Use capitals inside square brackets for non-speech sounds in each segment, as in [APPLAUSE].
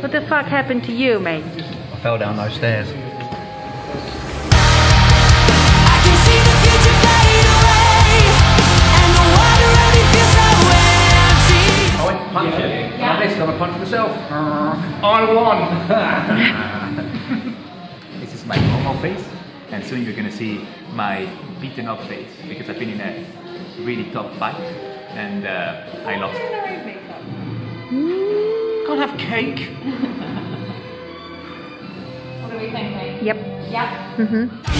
What the fuck happened to you, mate? I fell down those stairs. I can see the future fade away, and the water around me feels so empty. I went to punch it. And I missed and I punched myself. [LAUGHS] I won! [LAUGHS] This is my normal face, and soon you're gonna see my beaten up face because I've been in a really tough fight and uh, I lost. Can't have cake. [LAUGHS] What are we thinking? Yep. Yep. The mm-hmm.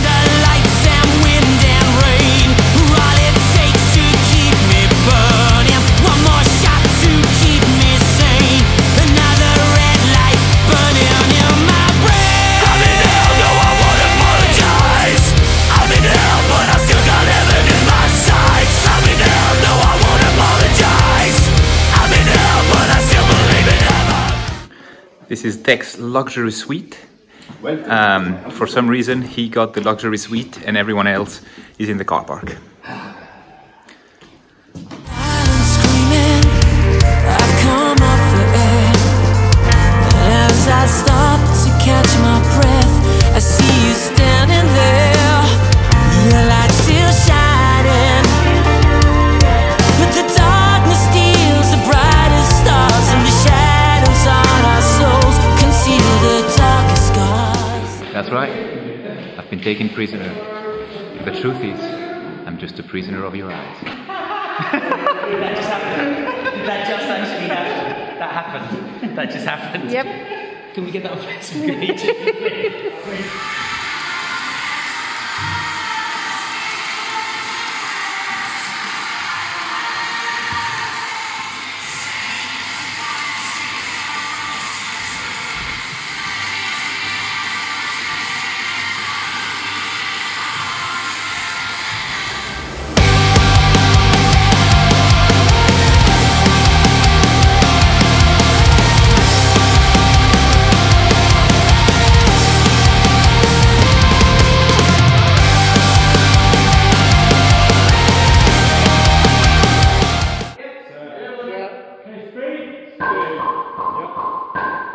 This is Tech's luxury suite. Um, for some reason, he got the luxury suite, and everyone else is in the car park. That's right. I've been taken prisoner. The truth is, I'm just a prisoner of your eyes. [LAUGHS] That just happened. That just actually happened. That happened. That just happened. Yep. Can we get that on Facebook immediately? [LAUGHS] Yeah. Yep.